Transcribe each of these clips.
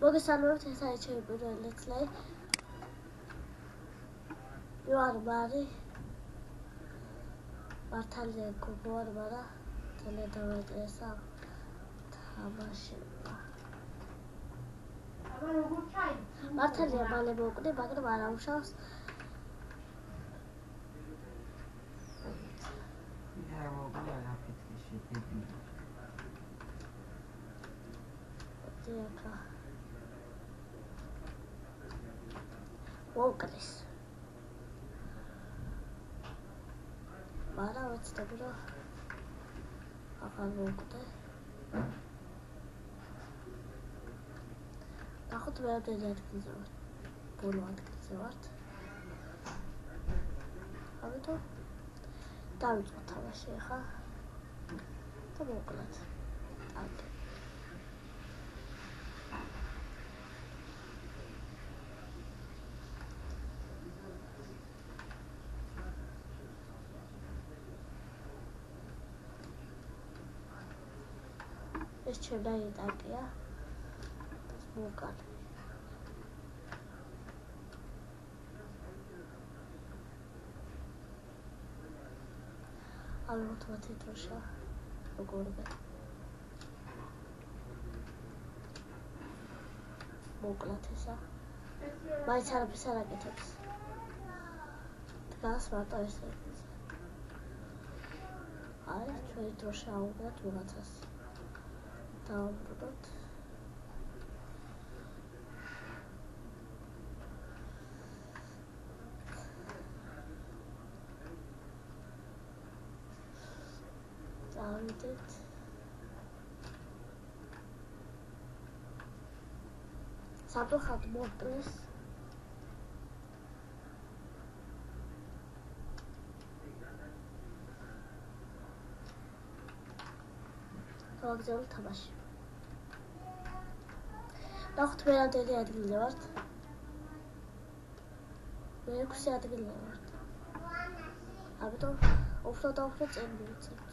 მოგესალმებით, ეს არის ჩემი პირველი ლეცლეი. ვარ მარი. მართალია გოგოარ, მაგრამ ძალიან დავაინტერესა ჩაი? მართალია მალე მოვკვდი, მაგრამ არ ამშავს. Aber ja, fit geschickt. დიახა. ვოკლის. მარა ვაცდები რა. აღარ ვოკდე. ნახოთ მე ამდენი ადგილზე ვარ. ბოლო ადგილზე ვარ. ამიტომ დავიწყო თამაში ახლა. და მოკლედ. დავიწყო. ეს ჩემი ეტაპია. ეს მოკალ. ალბათ მათი დროშა როგორია. მოკლათ ესა. მაიც არაფერს არ აკეთებს. დგას მარტო ეს. აი, ჩვენი დროშა აუგდათ 200-ს. დავბრუნოთ. დავიდეთ. საფრთხად მოკლეს. გავაგზავნე თამაში. ნახოთ მე რამდენი ადგილზე ვართ. მე 6 ადგილზე ვართ. ამიტომ უფრო და უფრო წინ მივიწევთ.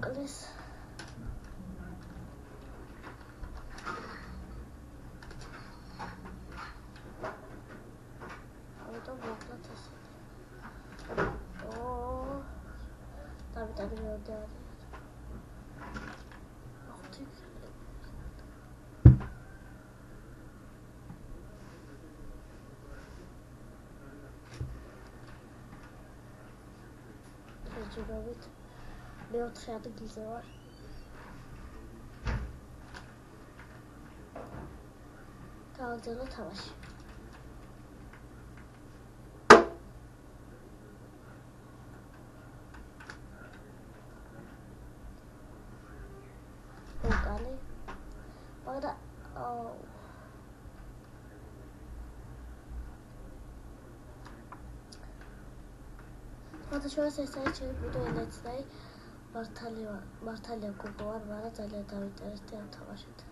მოკლედ ეს მოკლეს ავტო მოკლეთ ესე ო დავიტანე მეოდე არის ახთი ჯერჯერობით მეოთხე ადგილზე ვარ. გავაგზავნე თამაში. ოკალე. მაგრამ აუ ფოტოშოპს ეს არის ჩემი ვიდეო ლეცნაი. მართალია მართალია გოგო არ მაგრამ ძალიან დავინტერესდი ამ თამაშით.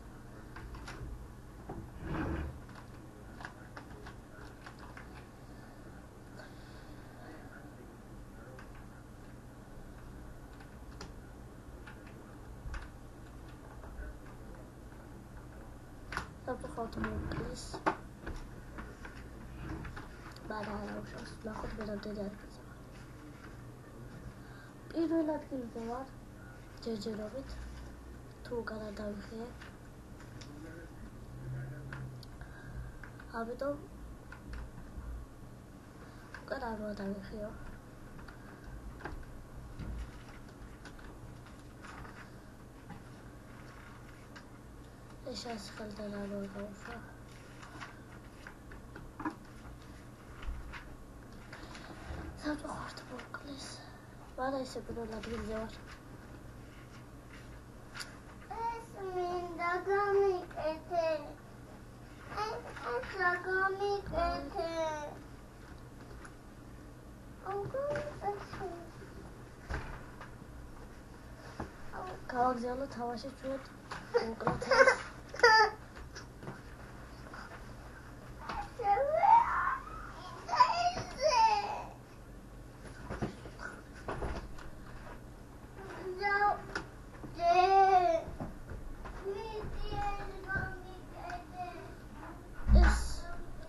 საფრთხოთ მოკლის მაგრამ რა უშავს ნახოთ მე რამდენი არის პირველ ადგილზე ვარ ჯერჯერობით. თუ გადავიხე ამიტომ გადავა დავიხეო ეს ასხალდა რა გავუშვა არა ესე პირველ ადგილზე ვარ. ეს მინდა გამიკეთე. ეს გამიკეთე. გავაგზავნე თამაში ჩვენ უკრატეს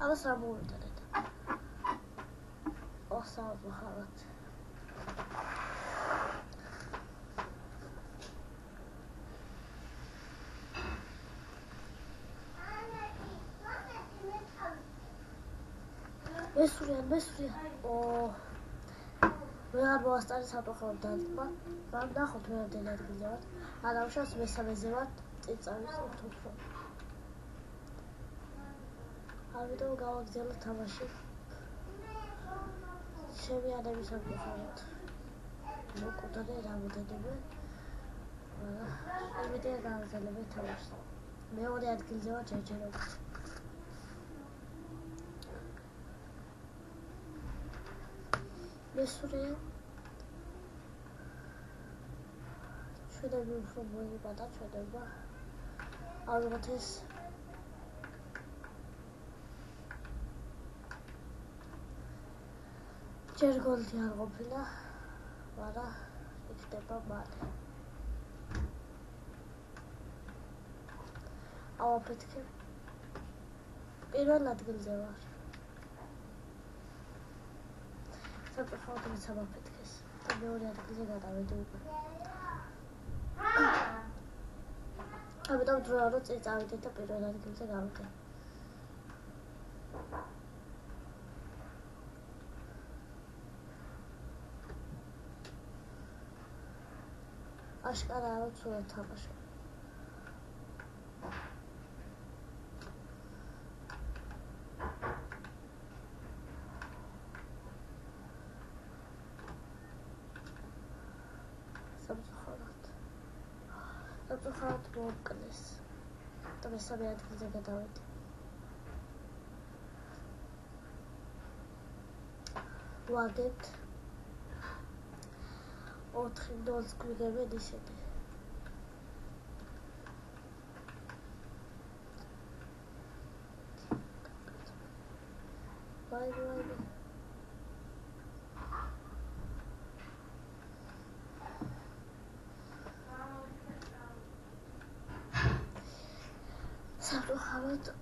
ამას რა მოვიტანეთ ოსავ ხალხ მესურიან მესურიან ო ვეღარ მოასწარი საფეხური დადგმა. მაგრამ ნახოთ მე რამდენი ადგილზე ვარ არამშავს მესამეზე ვარ წიწავის ოქტომბრი ამიტომ გავაგზავნე თამაში. ჩემი ადების საფეხურად მოკუთვნე რამოდენიმე ამიტომ გავაგზავნე თამაში. მეორე ადგილზე ვარ ჯერჯერობით მესურია. ჩვენები უფრო მოიბადა ჩვენება ალბათ ეს ჯერ გოლი არ ყოფილა მაგრამ იქნება მალე. ავაფეთქე. პირველ ადგილზე ვარ. საფეხბურთო სამაფეთქეს და მეორე ადგილზე გადავედი უკვე. ამიტომ დროა რომ წინ წავიდე და პირველ ადგილზე გავიდე რომ ცუდად თამაშობ სამწუხაროდ. სამწუხაროდ მოკლეს და მესამე ადგილზე გადავედი. ვაგეთ 4 დოლს გვიგებენ ისეთი ბაი ბაი სამწუხაროდ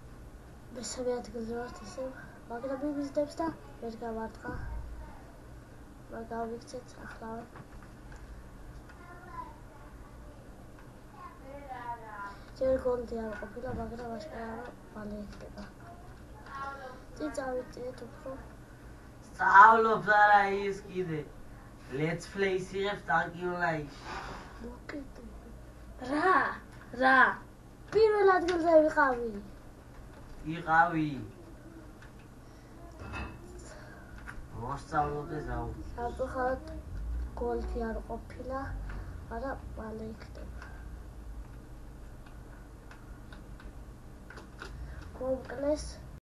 მესამე ადგილზე ვართ ისევ მაგრამ იმიზდებს და ვერ გავარტყა მაგრამ გავიქცეთ ახლა ჯერ გონდი არ ყოფილა მაგრამ აშკარა მალე იქნება წინ წავიწიეთ უფრო სწავლობს არა ის კიდე let's play-ს იღებს ტანკი ონლაინში მოკიდე რა რა პირველ ადგილზე ვიყავი. იყავი. მოსწავლობდე ზაუ. საფუხად გოლფი არ ყოფილა, მაგრამ მალე იქნება. Oh, goodness.